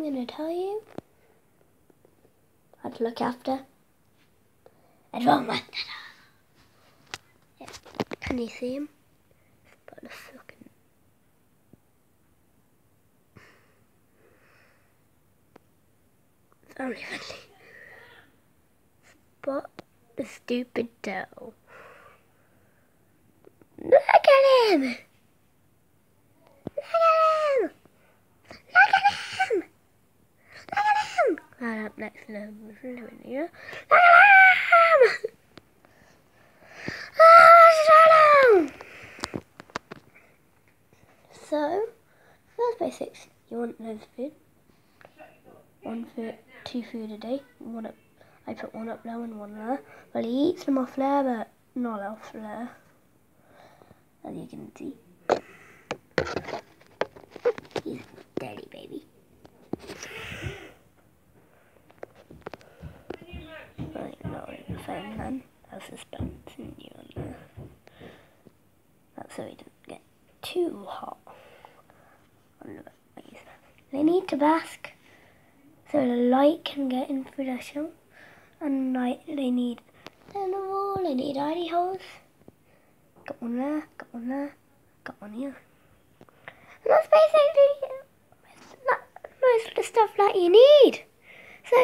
going to tell you to look after a. Yeah. Can you see him? But a fucking friendly. Spot the stupid toe. Look at him! Look at him! Look at him! Look at him! Right up next at! Oh, So, first basics, you want loads of food. One food, two food a day. One up, I put one up there and one there. Well, he eats them off there, but not off there. As you can see. Phone then. I'll suspend you on there. That's so he doesn't get too hot. They need to bask so the light can get in through their shell. And night they need in the wall, they need ID holes. Got one there, got one there, got one here. And that's basically most of the stuff that you need. So